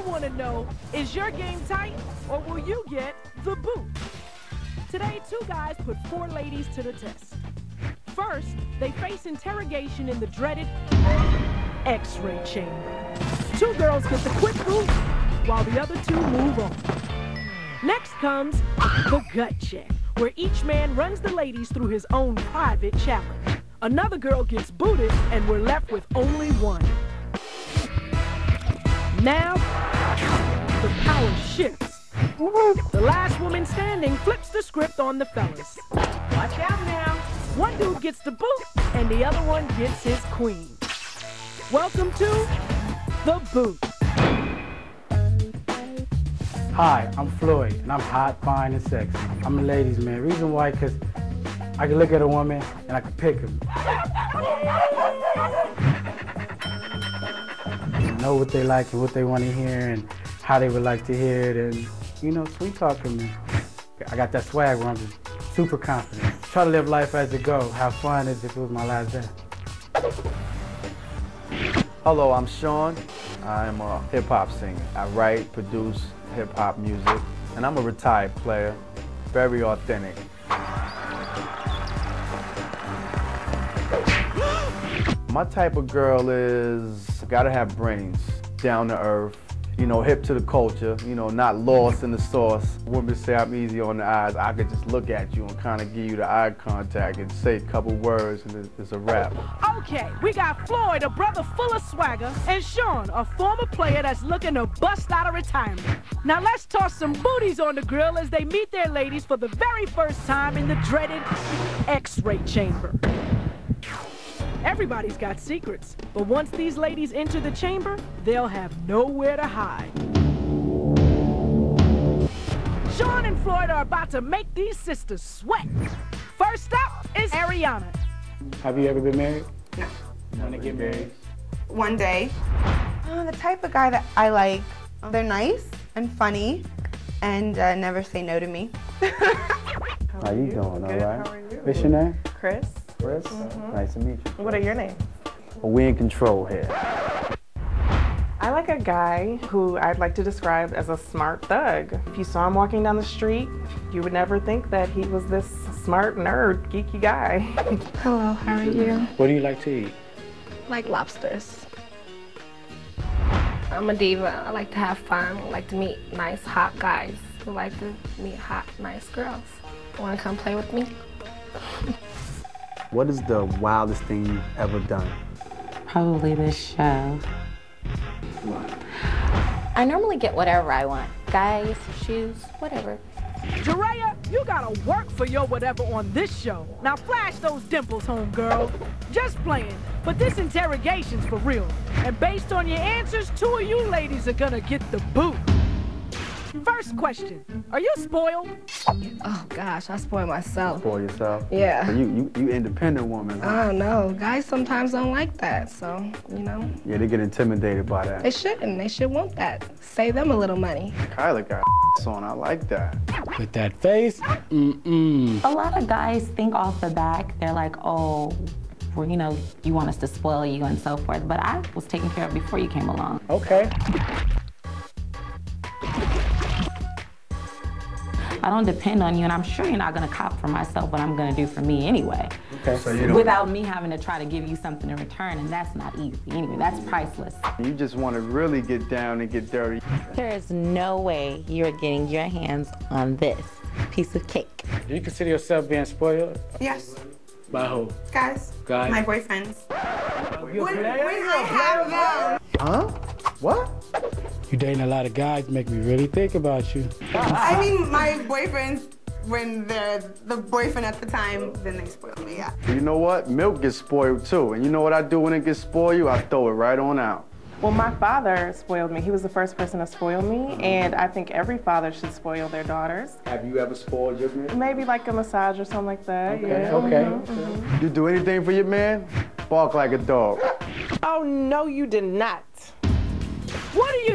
want to know is your game tight or will you get the boot? Today, two guys put four ladies to the test. First, they face interrogation in the dreaded x ray chamber. Two girls get the quick boot while the other two move on. Next comes the gut check, where each man runs the ladies through his own private challenge. Another girl gets booted, and we're left with only one. Now, the power shifts. The last woman standing flips the script on the fellas. Watch out now. One dude gets the boot, and the other one gets his queen. Welcome to The Boot. Hi, I'm Floyd, and I'm hot, fine, and sexy. I'm a ladies' man. Reason why, because I can look at a woman and I can pick her. Know what they like and what they want to hear and how they would like to hear it and, you know, sweet talking me. I got that swag where I'm just super confident. Try to live life as it go, have fun as if it was my last day. Hello, I'm Sean. I'm a hip hop singer. I write, produce hip hop music, and I'm a retired player, very authentic. My type of girl is gotta have brains, down to earth, you know, hip to the culture, you know, not lost in the sauce. Women say I'm easy on the eyes. I could just look at you and kind of give you the eye contact and say a couple words and it's a wrap. Okay, we got Floyd, a brother full of swagger, and Sean, a former player that's looking to bust out of retirement. Now let's toss some booties on the grill as they meet their ladies for the very first time in the dreaded X-ray chamber. Everybody's got secrets, but once these ladies enter the chamber, they'll have nowhere to hide. Sean and Floyd are about to make these sisters sweat. First up is Ariana. Have you ever been married? No. Want to get married? One day. Uh, the type of guy that I like, they're nice and funny and uh, never say no to me. How you doing, all Good. right? How are you? What's your name? Chris. Chris. Mm-hmm. Nice to meet you. What are your names? Well, we in control here. I like a guy who I'd like to describe as a smart thug. If you saw him walking down the street, you would never think that he was this smart nerd, geeky guy. Hello, how are you? What do you like to eat? Like lobsters. I'm a diva. I like to have fun. I like to meet nice, hot guys who like to meet hot, nice girls. Want to come play with me? What is the wildest thing you've ever done? Probably this show. I normally get whatever I want. Guys, shoes, whatever. Jerea, you gotta work for your whatever on this show. Now flash those dimples, homegirl. Just playing, but this interrogation's for real. And based on your answers, two of you ladies are gonna get the boot. First question, are you spoiled? Oh gosh, I spoil myself. For yourself? Yeah. So you, you, you independent woman, huh? I don't know. Guys sometimes don't like that, so you know. Yeah, they get intimidated by that. They shouldn't. They should want that. Save them a little money. Kyla got on, I like that. With that face? Mm-mm. A lot of guys think off the back, they're like, oh, well, you know, you want us to spoil you and so forth. But I was taken care of before you came along. Okay. I don't depend on you, and I'm sure you're not gonna cop for myself what I'm gonna do for me anyway. Okay. So you don't, Without me having to try to give you something in return, and that's not easy. Anyway, that's priceless. you just want to really get down and get dirty. There is no way you're getting your hands on this piece of cake. Do you consider yourself being spoiled? Yes, By who? guys. Guys. My boyfriends. When, when I have them. Huh? What? You dating a lot of guys make me really think about you. I mean, my boyfriends, when they're the boyfriend at the time, then they spoil me, yeah. You know what? Milk gets spoiled too. And you know what I do when it gets spoiled? I throw it right on out. Well, my father spoiled me. He was the first person to spoil me, uh-huh. and I think every father should spoil their daughters. Have you ever spoiled your man? Maybe like a massage or something like that. yeah. Okay. Mm-hmm, you do anything for your man? Bark like a dog. Oh no, you did not.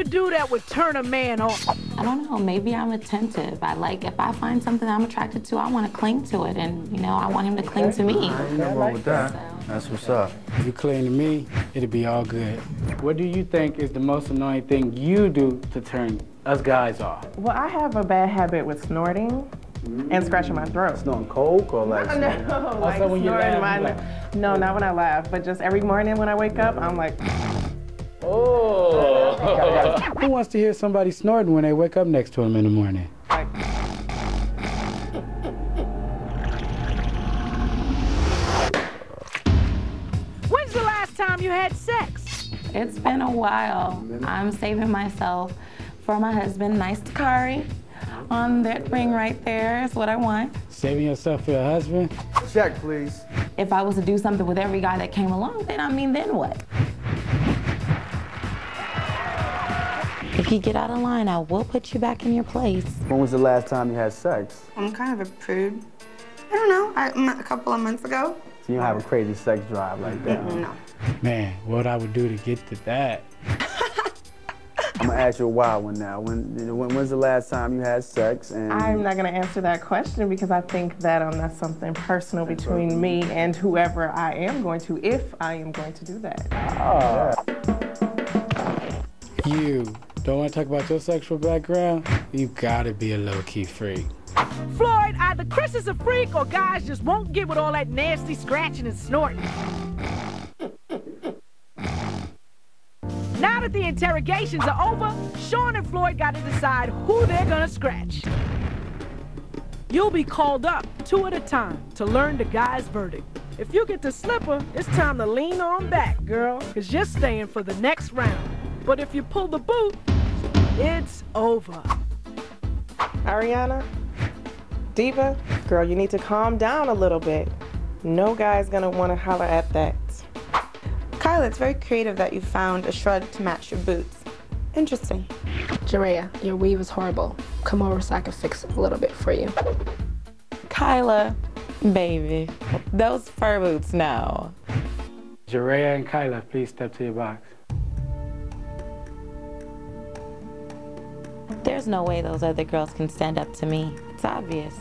What do that would turn a man on? I don't know, maybe I'm attentive. I like, if I find something I'm attracted to, I wanna cling to it, and, you know, I want him to cling to me. Ain't nothing wrong with that. So, That's what's up. If you cling to me, it'll be all good. What do you think is the most annoying thing you do to turn us guys off? Well, I have a bad habit with snorting and scratching my throat. Snorting coke or like? No, like oh, when you snorting laugh, my, you like- no, not when I laugh, but just every morning when I wake up, I'm like, Oh. Who wants to hear somebody snorting when they wake up next to them in the morning? When's the last time you had sex? It's been a while. I'm saving myself for my husband. Nice Takari on that ring right there is what I want. Saving yourself for your husband? Check, please. If I was to do something with every guy that came along, then I mean, then what? If you get out of line, I will put you back in your place. When was the last time you had sex? I'm kind of a prude. I don't know. I, m- a couple of months ago. So you don't have a crazy sex drive like that. huh? No. Man, what I would do to get to that. I'm gonna ask you a wild one now. When, when when's the last time you had sex? And I'm not gonna answer that question because I think that um, that's something personal between me and whoever I am going to, if I am going to do that. You don't want to talk about your sexual background? You gotta be a low key freak. Floyd, either Chris is a freak or guys just won't get with all that nasty scratching and snorting. Now that the interrogations are over, Sean and Floyd got to decide who they're gonna scratch. You'll be called up two at a time to learn the guy's verdict. If you get the slipper, it's time to lean on back, girl, because you're staying for the next round. But if you pull the boot, it's over. Ariana, Diva, girl, you need to calm down a little bit. No guy's gonna wanna holler at that. Kyla, it's very creative that you found a shred to match your boots. Interesting. Jerea, your weave is horrible. Come over so I can fix it a little bit for you. Kyla, baby, those fur boots now. Jerea and Kyla, please step to your box. There's no way those other girls can stand up to me. It's obvious.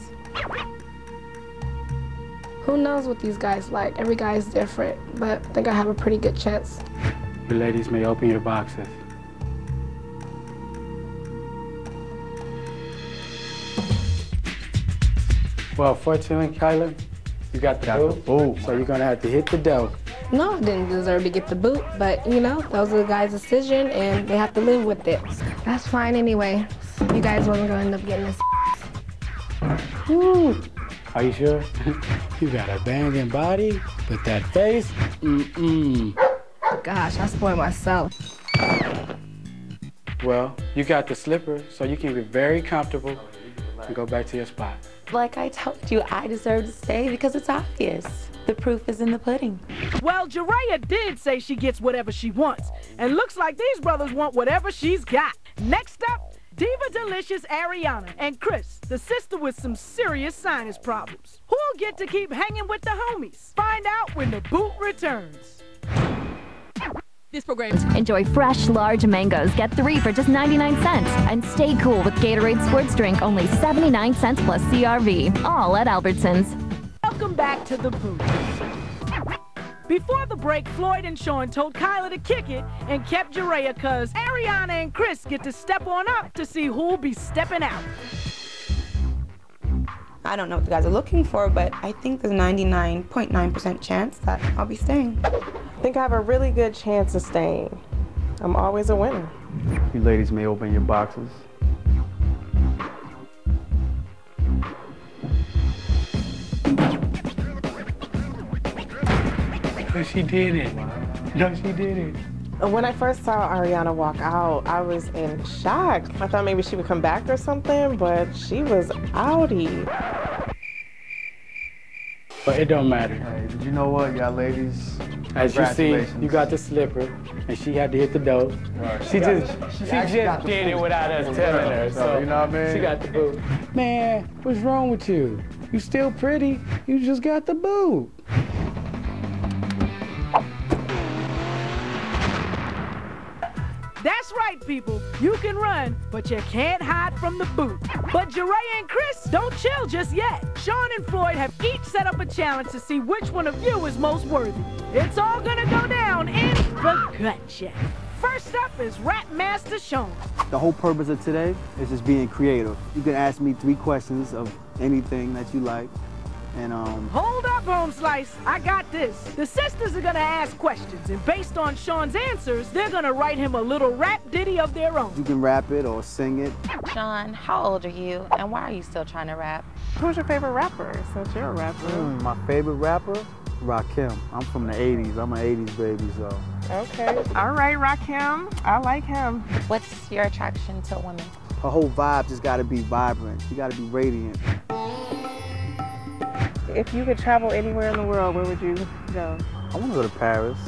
Who knows what these guys like? Every guy is different, but I think I have a pretty good chance. You ladies may open your boxes. Well, fortunately, Kyla, you got the Got the boot, boot. so you're gonna have to hit the dough. No, I didn't deserve to get the boot, but you know, that was the guy's decision and they have to live with it. That's fine anyway. You guys wasn't gonna end up getting this. Are you sure? you got a banging body, but that face, mm-mm. Gosh, I spoiled myself. Well, you got the slipper, so you can be very comfortable and go back to your spot. Like I told you, I deserve to stay because it's obvious. The proof is in the pudding. Well, Jerea did say she gets whatever she wants, and looks like these brothers want whatever she's got. Next up, Diva Delicious Ariana and Chris, the sister with some serious sinus problems. Who'll get to keep hanging with the homies? Find out when the boot returns. This program. Enjoy fresh, large mangoes. Get three for just 99 cents. And stay cool with Gatorade Sports Drink, only 79 cents plus CRV. All at Albertsons. Welcome back to the booth. Before the break, Floyd and Sean told Kyla to kick it and kept Jerea cause Ariana and Chris get to step on up to see who'll be stepping out. I don't know what the guys are looking for, but I think there's 99.9% chance that I'll be staying. I think I have a really good chance of staying. I'm always a winner. You ladies may open your boxes. No, she did it. No, she did it. When I first saw Ariana walk out, I was in shock. I thought maybe she would come back or something, but she was outie. But it don't matter. Hey, did you know what, y'all ladies? As you see, you got the slipper, and she had to hit the dough. She just, she, actually got just the did it without us So, telling her. So you know what I mean? She got the boot. Man, what's wrong with you? You still pretty. You just got the boot. That's right, people. You can run, but you can't hide from the boot. But Jeray and Chris don't chill just yet. Sean and Floyd have each set up a challenge to see which one of you is most worthy. It's all gonna go down in the gut check. First up is Rap Master Sean. The whole purpose of today is just being creative. You can ask me three questions of anything that you like. And um, Hold up, Home Slice. I got this. The sisters are gonna ask questions, and based on Sean's answers, they're gonna write him a little rap ditty of their own. you can rap it or sing it. Sean, how old are you and why are you still trying to rap? Who's your favorite rapper since you're a rapper? Mm, my favorite rapper, Rakim. I'm from the 80s. I'm an 80s baby, so. Okay. All right, Rakim. I like him. What's your attraction to women? Her whole vibe just gotta be vibrant. She gotta be radiant. If you could travel anywhere in the world, where would you go? I wanna go to Paris.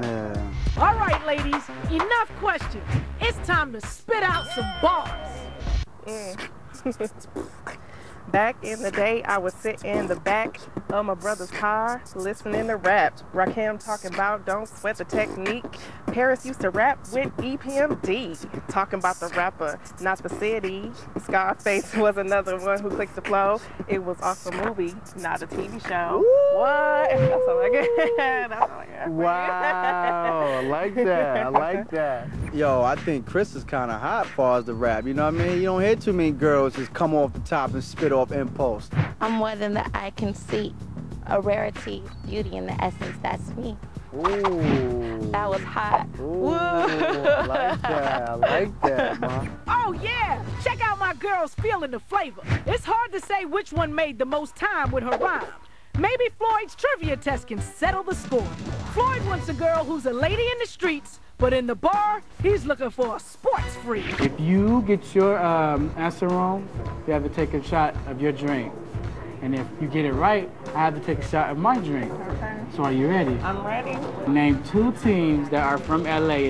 Yeah. All right, ladies, enough questions. It's time to spit out some bars. Mm. Back in the day, I would sit in the back of my brother's car listening to rap. Rakim talking about don't sweat the technique. Paris used to rap with E EPMD, talking about the rapper, not the city. Scarface was another one who clicked the flow. It was also a movie, not a TV show. What? That's all I got. That's all I got. Wow, I like that. I like that. Yo, I think Chris is kind of hot far as the rap. You know what I mean? You don't hear too many girls just come off the top and spit off impulse. I'm more than the eye can see. A rarity, beauty in the essence, that's me. Ooh. That was hot. Ooh, I like that. I like that, man. Oh, yeah! Check out my girls feeling the flavor. It's hard to say which one made the most time with her rhyme. Maybe Floyd's trivia test can settle the score. Floyd wants a girl who's a lady in the streets, but in the bar, he's looking for a sports freak. If you get your um, answer wrong, you have to take a shot of your drink. And if you get it right, I have to take a shot of my drink. Okay. So are you ready? I'm ready. Name two teams that are from LA